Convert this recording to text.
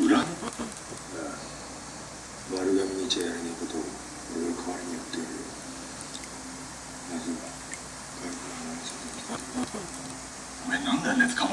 裏ああ丸亀にちゃやれねえことを俺が代わりにやってやるよ。まずは外国の話を聞いて。お前なんであんなやか